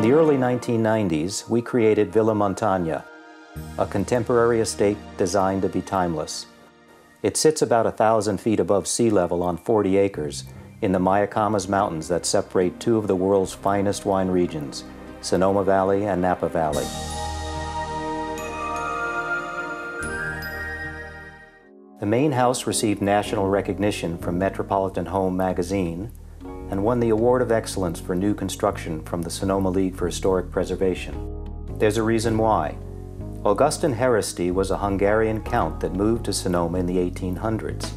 In the early 1990s, we created Villa Montagna, a contemporary estate designed to be timeless. It sits about a thousand feet above sea level on 40 acres in the Mayacamas Mountains that separate two of the world's finest wine regions, Sonoma Valley and Napa Valley. The main house received national recognition from Metropolitan Home magazine and won the Award of Excellence for New Construction from the Sonoma League for Historic Preservation. There's a reason why. Augustin Haraszthy was a Hungarian count that moved to Sonoma in the 1800s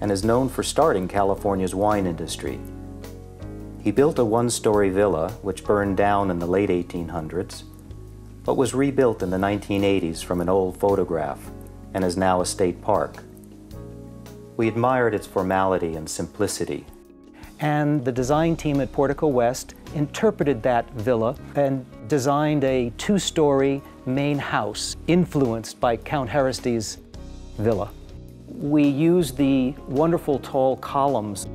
and is known for starting California's wine industry. He built a one-story villa which burned down in the late 1800s, but was rebuilt in the 1980s from an old photograph and is now a state park. We admired its formality and simplicity. And the design team at Portico West interpreted that villa and designed a two-story main house influenced by Count Haraszthy's villa. We used the wonderful tall columns.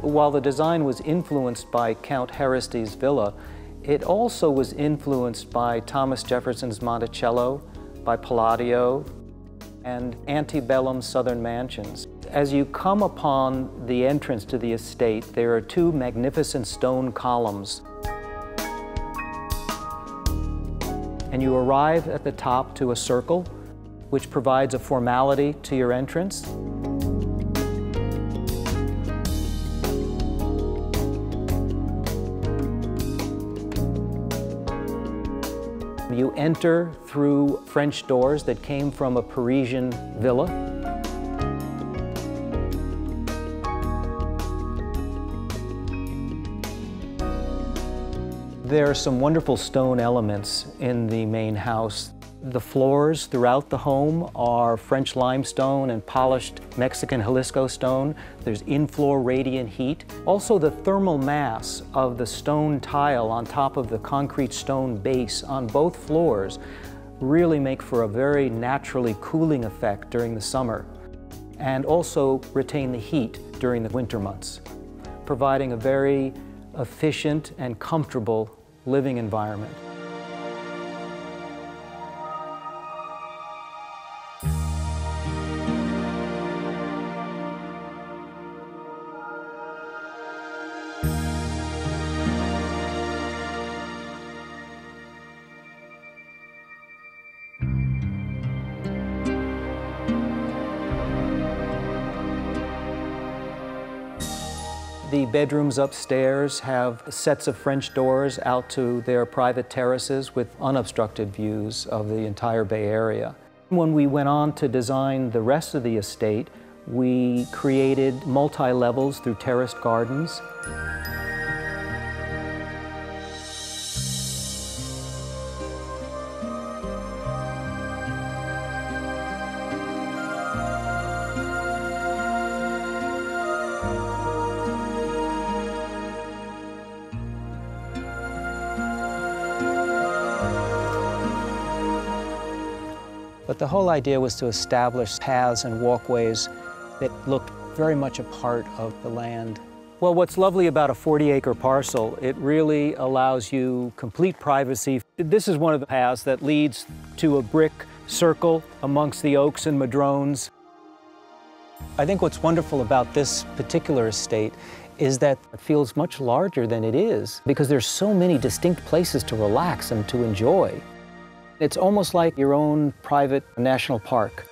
While the design was influenced by Count Haraszthy's villa, it also was influenced by Thomas Jefferson's Monticello, by Palladio, and antebellum southern mansions. As you come upon the entrance to the estate, there are two magnificent stone columns. And you arrive at the top to a circle, which provides a formality to your entrance. You enter through French doors that came from a Parisian villa. There are some wonderful stone elements in the main house. The floors throughout the home are French limestone and polished Mexican Jalisco stone. There's in-floor radiant heat. Also the thermal mass of the stone tile on top of the concrete stone base on both floors really make for a very naturally cooling effect during the summer and also retain the heat during the winter months, providing a very efficient and comfortable living environment. The bedrooms upstairs have sets of French doors out to their private terraces with unobstructed views of the entire Bay Area. When we went on to design the rest of the estate, we created multi-levels through terraced gardens. But the whole idea was to establish paths and walkways that looked very much a part of the land. Well, what's lovely about a 40-acre parcel, it really allows you complete privacy. This is one of the paths that leads to a brick circle amongst the oaks and madrones. I think what's wonderful about this particular estate is that it feels much larger than it is because there's so many distinct places to relax and to enjoy. It's almost like your own private national park.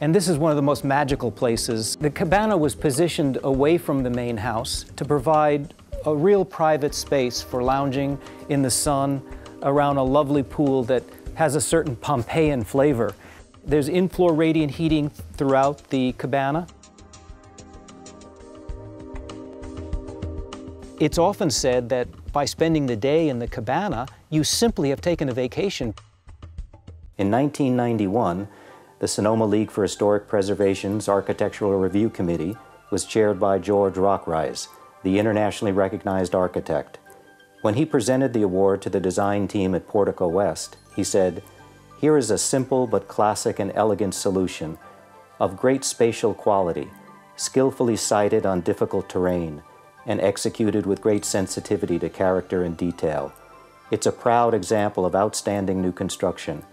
And this is one of the most magical places. The cabana was positioned away from the main house to provide a real private space for lounging in the sun around a lovely pool that has a certain Pompeian flavor. There's in-floor radiant heating throughout the cabana. It's often said that by spending the day in the cabana, you simply have taken a vacation. In 1991, the Sonoma League for Historic Preservation's Architectural Review Committee was chaired by George Rockrise, the internationally recognized architect. When he presented the award to the design team at Portico West, he said, Here is a simple but classic and elegant solution of great spatial quality, skillfully sited on difficult terrain, and executed with great sensitivity to character and detail. It's a proud example of outstanding new construction,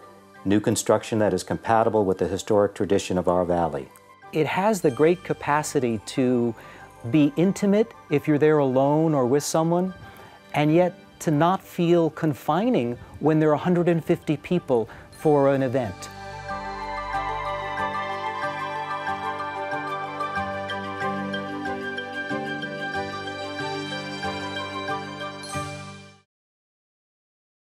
new construction that is compatible with the historic tradition of our valley. It has the great capacity to be intimate if you're there alone or with someone, and yet to not feel confining when there are 150 people for an event.